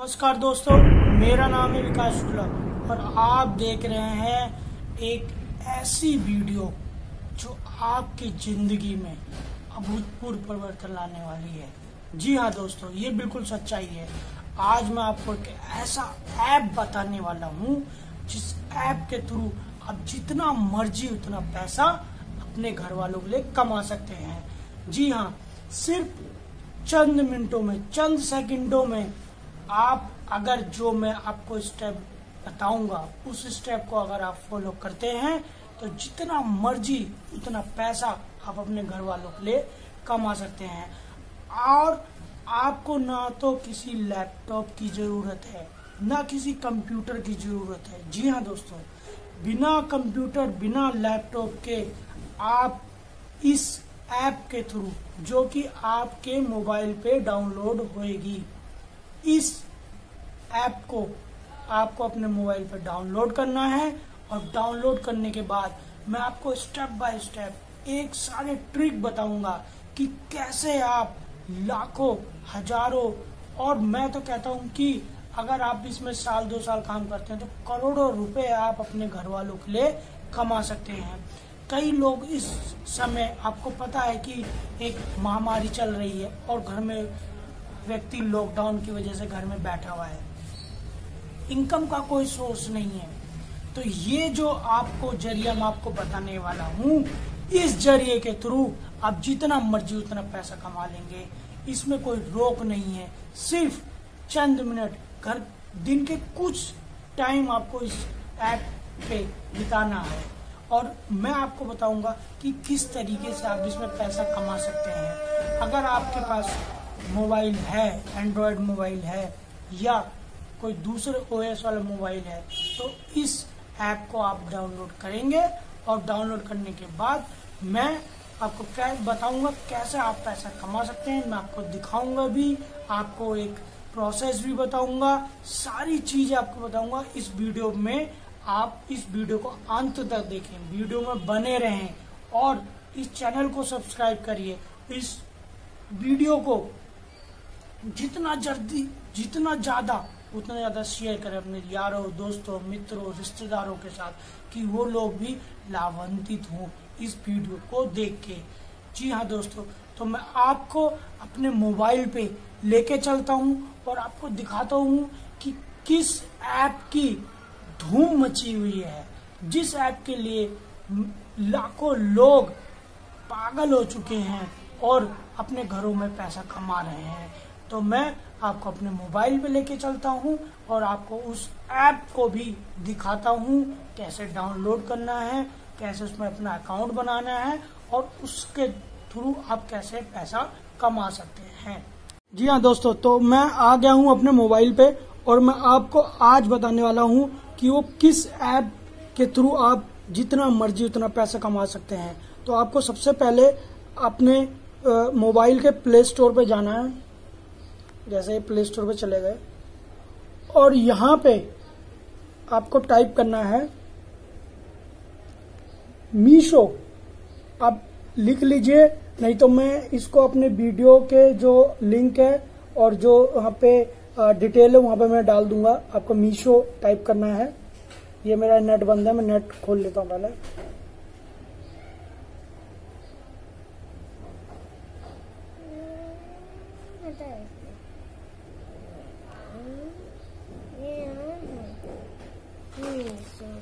नमस्कार दोस्तों, मेरा नाम है विकास शुक्ला और आप देख रहे हैं एक ऐसी वीडियो जो आपकी ज़िंदगी में अभूतपूर्व परिवर्तन लाने वाली है। जी हाँ दोस्तों, ये बिल्कुल सच्चाई है। आज मैं आपको एक ऐसा ऐप बताने वाला हूँ, जिस ऐप के थ्रू आप जितना मर्ज़ी उतना पैसा अपने घर वालों के लिए कमा सकते हैं। जी हाँ सिर्फ़ चंद मिनटों में, चंद सेकंडों में आप अगर जो मैं आपको स्टेप बताऊँगा, उस स्टेप को अगर आप फॉलो करते हैं तो जितना मर्ज़ी, उतना पैसा आप अपने घर वालों के लिए कमा सकते हैं। और आपको ना तो किसी लैपटॉप की ज़रूरत है, ना किसी कंप्यूटर की ज़रूरत है। जी हाँ दोस्तों, बिना कंप्यूटर बिना लैपटॉप के आप इस ऐप के थ्रू जो कि आपके मोबाइल पे डाउनलोड होएगी, इस ऐप को आपको अपने मोबाइल पर डाउनलोड करना है और डाउनलोड करने के बाद मैं आपको स्टेप बाय स्टेप एक सारे ट्रिक बताऊँगा कि कैसे आप लाखों, हज़ारों और मैं तो कहता हूँ कि अगर आप इसमें साल, दो साल काम करते हैं तो करोड़ों रुपए आप अपने घर वालों के लिए कमा सकते हैं। कई लोग इस समय, आपको पता है कि एक महामारी चल रही है और घर में व्यक्ति लॉकडाउन की वजह से घर में बैठा हुआ है। इनकम का कोई सोर्स नहीं है। तो ये जो आपको ज़रिया मैं आपको बताने वाला हूँ, इस ज़रिए के थ्रू आप जितना मर्ज़ी उतना पैसा कमा लेंगे। इसमें कोई रोक नहीं है। सिर्फ़ चंद मिनट घर दिन के कुछ टाइम आपको इस ऐप पे बिताना है। और मैं आपको बताऊँगा कि किस तरीके से आप इसमें पैसा कमा सकते हैं। अगर आपके पास मोबाइल है एंड्रॉयड मोबाइल है, या कोई दूसरे ओएस वाला मोबाइल है तो इस ऐप को आप डाउनलोड करेंगे और डाउनलोड करने के बाद मैं आपको क्या बताऊँगा, कैसे आप पैसा कमा सकते हैं, मैं आपको दिखाऊँगा भी, आपको एक प्रोसेस भी बताऊँगा, सारी चीज़ें आपको बताऊँगा। इस वीडियो में आप इस वीडियो को अंत तक देखें, वीडियो में बने रहें और इस चैनल को सब्सक्राइब करिए। इस वीडियो को जितना जल्दी, जितना ज़्यादा उतना ज़्यादा शेयर करें अपने यारों, दोस्तों, मित्रों, रिश्तेदारों के साथ कि वो लोग भी लाभान्वित हों इस वीडियो को देख के। जी हाँ दोस्तों तो मैं आपको अपने मोबाइल पे लेके चलता हूँ और आपको दिखाता हूँ कि किस ऐप की धूम मची हुई है। जिस ऐप के लिए लाखों लोग पागल हो चुके हैं और अपने घरों में पैसा कमा रहे हैं। तो मैं आपको अपने मोबाइल पे लेके चलता हूँ और आपको उस ऐप को भी दिखाता हूँ कैसे डाउनलोड करना है, कैसे उसमें अपना अकाउंट बनाना है और उसके थ्रू आप कैसे पैसा कमा सकते हैं। जी हाँ दोस्तों तो मैं आ गया हूँ अपने मोबाइल पे और मैं आपको आज बताने वाला हूँ कि वो किस ऐप के थ्रू आप जितना मर्ज़ी उतना पैसा कमा सकते हैं। तो आपको सबसे पहले अपने मोबाइल के प्ले स्टोर पे जाना है। जैसे प्ले स्टोर पे चले गए। और यहाँ पे आपको टाइप करना है मीशो आप लिख लीजिए, नहीं तो मैं इसको अपने वीडियो के जो लिंक है और जो वहाँ पे डिटेल है, वहाँ पे मैं डाल दूँगा। आपको मीशो टाइप करना है। ये मेरा नेट बंद है, मैं नेट खोल लेता हूँ पहले।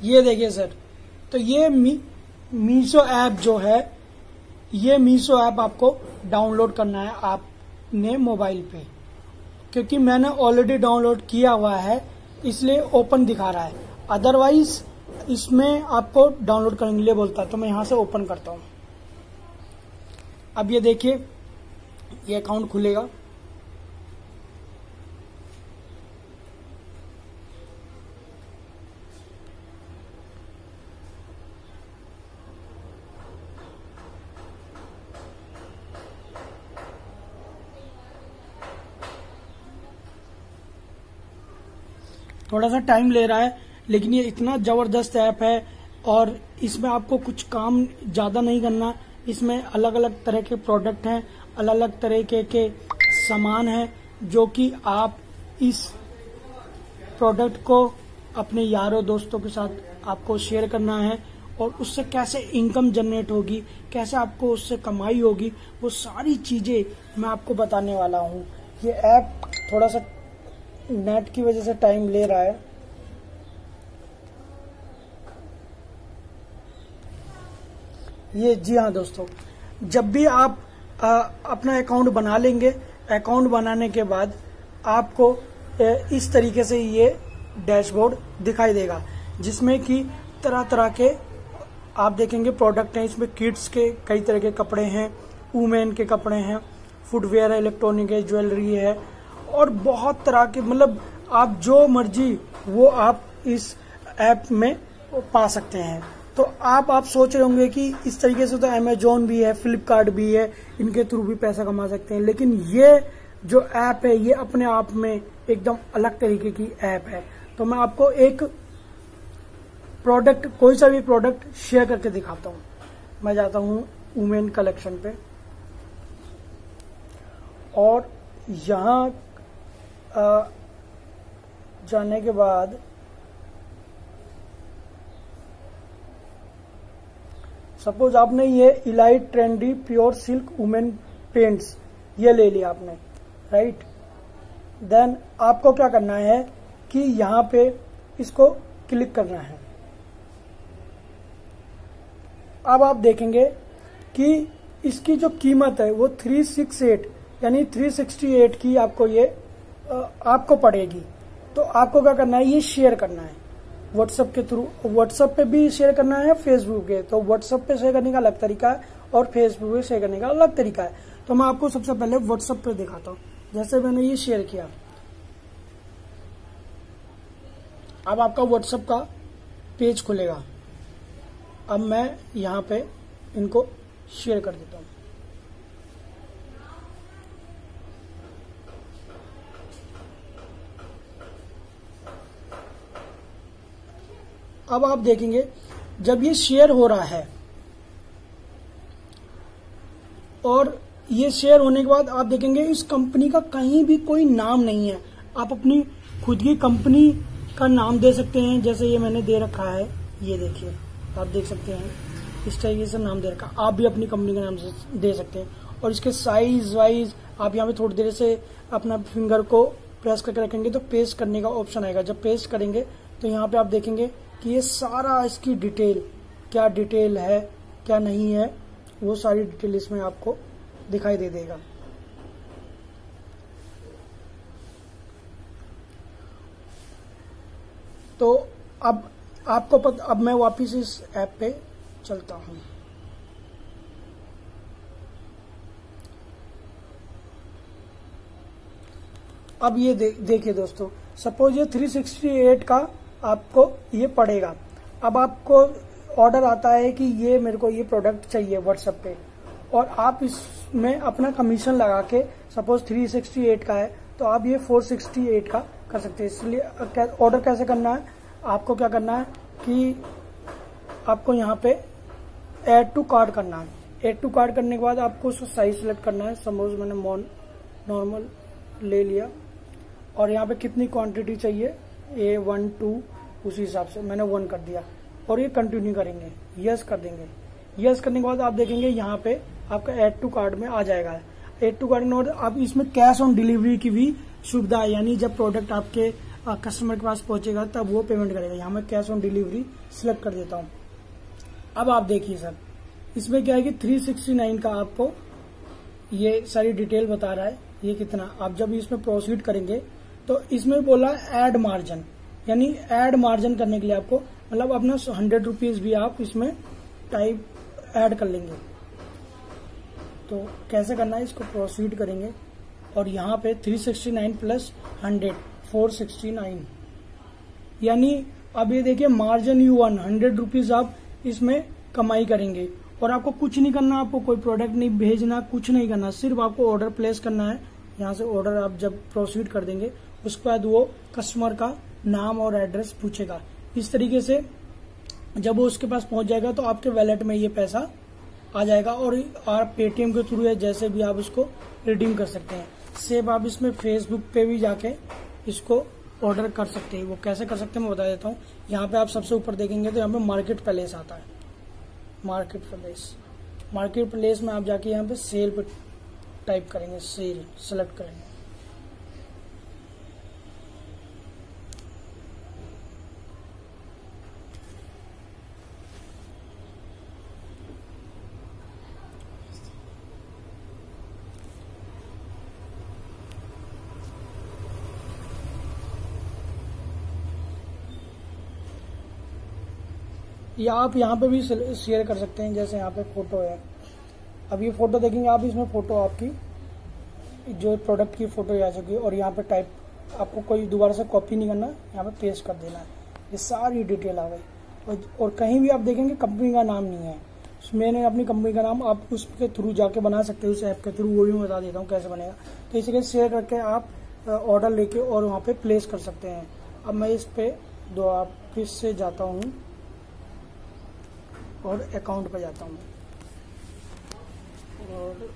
ये देखिए सर तो ये मीशो ऐप जो है, ये मीशो ऐप आपको डाउनलोड करना है आपने मोबाइल पे। क्योंकि मैंने ऑलरेडी डाउनलोड किया हुआ है, इसलिए ओपन दिखा रहा है। अदरवाइज़ इसमें आपको डाउनलोड करने के लिए बोलता है तो मैं यहाँ से ओपन करता हूँ। अब ये देखिए, ये अकाउंट खुलेगा। थोड़ा सा टाइम ले रहा है लेकिन ये इतना ज़बरदस्त ऐप है और इसमें आपको कुछ काम ज़्यादा नहीं करना। इसमें अलग अलग तरह के प्रोडक्ट हैं अलग अलग तरह के, के सामान हैं जो कि आप इस प्रोडक्ट को अपने यारों दोस्तों के साथ आपको शेयर करना है और उससे कैसे इनकम जनरेट होगी कैसे आपको उससे कमाई होगी वो सारी चीज़ें मैं आपको बताने वाला हूँ। ये ऐप थोड़ा सा नेट की वजह से टाइम ले रहा है। ये जी हाँ दोस्तों जब भी आप आ, अपना अकाउंट बना लेंगे अकाउंट बनाने के बाद आपको इस तरीके से ये डैशबोर्ड दिखाई देगा जिसमें कि तरह तरह के आप देखेंगे प्रोडक्ट हैं इसमें किड्स के कई तरह के कपड़े हैं वुमेन के कपड़े हैं फुटवेयर है इलेक्ट्रॉनिक है ज्वेलरी है और बहुत तरह के मतलब आप जो मर्ज़ी, वो आप इस ऐप में पा सकते हैं। तो आप आप सोच रहे होंगे कि इस तरीके से तो अमेजोन भी है फ्लिपकार्ट भी है, इनके थ्रू भी पैसा कमा सकते हैं। लेकिन ये जो ऐप है, ये अपने आप में एकदम अलग तरीके की ऐप है। तो मैं आपको एक प्रोडक्ट कोई सा भी प्रोडक्ट शेयर करके दिखाता हूँ। मैं जाता हूँ वुमेन कलेक्शन पे। और यहाँ जाने के बाद सपोज़ आपने ये elite trendy pure silk women pants ये ले लिया आपने राइट देन आपको क्या करना है कि यहाँ पे इसको क्लिक करना है। अब आप देखेंगे कि इसकी जो कीमत है वो 368 यानी 368 की आपको ये आपको पड़ेगी। तो आपको क्या करना है? ये शेयर करना है। व्हाट्सएप के थ्रू व्हाट्सएप पे भी शेयर करना है फेसबुक के। तो व्हाट्सएप पे शेयर करने का अलग तरीका है और फेसबुक पे शेयर करने का अलग तरीका है। तो मैं आपको सबसे पहले व्हाट्सएप पे दिखाता हूँ। जैसे मैंने ये शेयर किया। अब आपका व्हाट्सएप का पेज खुलेगा। अब मैं यहाँ पे इनको शेयर कर देता हूँ। अब आप देखेंगे, जब ये शेयर हो रहा है, और ये शेयर होने के बाद आप देखेंगे, इस कंपनी का कहीं भी कोई नाम नहीं है। आप अपनी, खुद की कंपनी का नाम दे सकते हैं, जैसे ये मैंने दे रखा है। ये देखिए, आप देख सकते हैं, इस तरीके से नाम दे रखा आप भी अपनी कंपनी का नाम दे सकते हैं। और इसके साइज़ वाइज आप यहाँ पे थोड़ी देर से अपना फिंगर को प्रेस करके रखेंगे तो पेस्ट करने का ऑप्शन आएगा। जब पेस्ट करेंगे तो यहाँ पे आप देखेंगे कि ये सारा इसकी डिटेल क्या डिटेल है क्या नहीं है वो सारी डिटेल इसमें आपको दिखाई दे देगा। तो अब आपको पता अब मैं वापिस इस ऐप पे चलता हूँ। अब ये दे, देखिए दोस्तों सपोज़ ये 368 का आपको ये पड़ेगा। अब आपको ऑर्डर आता है कि ये मेरे को ये प्रोडक्ट चाहिए व्हाट्सएप पे। और आप इसमें अपना कमीशन लगा के सपोज़ 368 का है तो आप ये 468 का कर सकते हैं। इसलिए ऑर्डर कैसे करना है? आपको क्या करना है कि आपको यहाँ पे एड टू कार्ड करना है। एड टू कार्ड करने के बाद आपको उसका साइज़ सेलेक्ट करना है। सपोज़ मैंने नॉर्मल ले लिया। और यहाँ पे कितनी क्वांटिटी चाहिए? ए वन टू उसी हिसाब से। मैंने वन कर दिया। और ये कंटिन्यू करेंगे। यस कर देंगे। यस करने के बाद आप देखेंगे यहाँ पे आपका एड टू कार्ड में आ जाएगा। एड टू कार्ड में अब इसमें कैश ऑन डिलीवरी की भी सुविधा है यानी जब प्रोडक्ट आपके कस्टमर के पास पहुंचेगा, तब वो पेमेंट करेगा। यहाँ मैं कैश ऑन डिलीवरी सिलेक्ट कर देता हूँ। अब आप देखिए सर, इसमें क्या है कि 369 का आपको ये सारी डिटेल बता रहा है। ये कितना? आप जब इसमें प्रोसीड करेंगे तो इसमें बोला एड मार्जिन यानी एड मार्जिन करने के लिए आपको मतलब अपना हंड्रेड रुपीज़ भी आप इसमें टाइप ऐड कर लेंगे। तो कैसे करना है, इसको प्रोसीड करेंगे। और यहाँ पे 369 plus hundred four sixty nine यानी अब ये देखिए margin you one hundred rupees आप इसमें कमाई करेंगे। और आपको कुछ नहीं करना, आपको कोई प्रोडक्ट नहीं भेजना, कुछ नहीं करना, सिर्फ़ आपको ऑर्डर प्लेस करना है। यहाँ से ऑर्डर आप जब प्रोसीड कर देंगे उसके बाद वो कस्टमर का नाम और एड्रेस पूछेगा। इस तरीके से जब वो उसके पास पहुँच जाएगा तो आपके वैलेट में ये पैसा आ जाएगा और आप पेटीएम के थ्रू या जैसे भी आप इसको रिडीम कर सकते हैं। सेम आप इसमें फेसबुक पे भी जाके इसको ऑर्डर कर सकते हैं। वो कैसे कर सकते हैं मैं बता देता हूँ। यहाँ पे आप सबसे ऊपर देखेंगे तो यहाँ पे मार्केट प्लेस आता है। मार्केट प्लेस मार्केट प्लेस में आप जाके यहाँ पे सेल पे टाइप करेंगे। सेल सेलेक्ट करेंगे। या आप यहाँ पे भी शेयर कर सकते हैं जैसे यहाँ पे फ़ोटो है। अब ये फ़ोटो देखेंगे आप इसमें फ़ोटो आपकी जो प्रोडक्ट की फ़ोटो आ चुकी है और यहाँ पे टाइप आपको कोई दोबारा से कॉपी नहीं करना यहाँ पे पेस्ट कर देना है। ये सारी डिटेल आ गई। और, कहीं भी आप देखेंगे कंपनी का नाम नहीं है। मैंने अपनी कंपनी का नाम आप उसके थ्रू जाके बना सकते हो उस ऐप के थ्रू वो भी बता देता हूँ कैसे बनेगा। तो इसलिए शेयर करके आप ऑर्डर लेके और वहाँ पे प्लेस कर सकते हैं। अब मैं इस पे दो आप फिर से जाता हूँ। और अकाउंट पर जाता हूँ और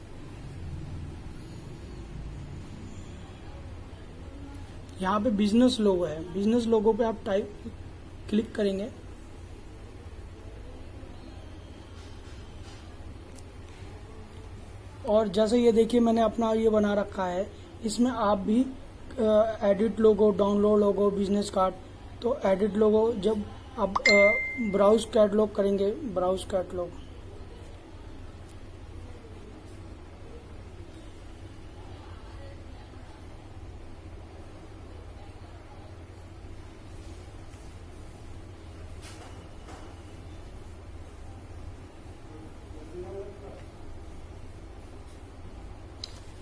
यहाँ पे बिज़नेस लोगो है। बिज़नेस लोगो पे आप टाइप क्लिक करेंगे। और जैसे ये देखिए, मैंने अपना ये बना रखा है। इसमें आप भी edit logo download logo business card तो एडिट लोगो जब अब ब्राउज कैटलॉग करेंगे ब्राउज कैटलॉग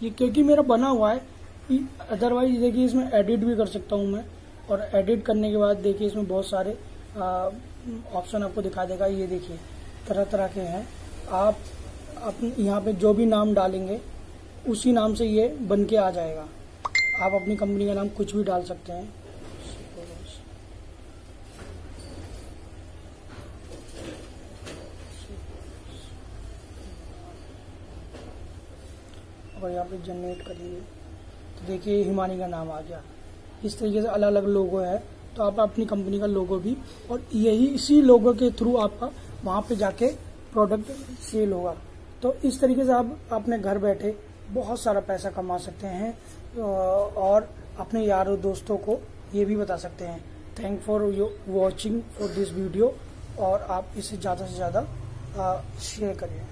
ये क्योंकि मेरा बना हुआ है अदरवाइज़ देखिए इसमें एडिट भी कर सकता हूँ मैं, और एडिट करने के बाद देखिए इसमें बहुत सारे ऑप्शन आपको दिखा देगा, ये देखिए तरह तरह के हैं। आप अपने, यहाँ पे जो भी नाम डालेंगे, उसी नाम से ये बन के आ जाएगा। आप अपनी कंपनी का नाम कुछ भी डाल सकते हैं। और यहाँ पे जनरेट करेंगे। तो देखिए हिमानी का नाम आ गया। इस तरीके से अलग अलग लोगो है। तो आप अपनी कंपनी का लोगो भी और यही इसी लोगो के थ्रू आपका वहाँ पे जाके प्रोडक्ट सेल होगा। तो इस तरीके से आप अपने घर बैठे बहुत सारा पैसा कमा सकते हैं और अपने यारों दोस्तों को ये भी बता सकते हैं। Thank for your watching for this video और आप इसे ज़्यादा से ज़्यादा शेयर करिए।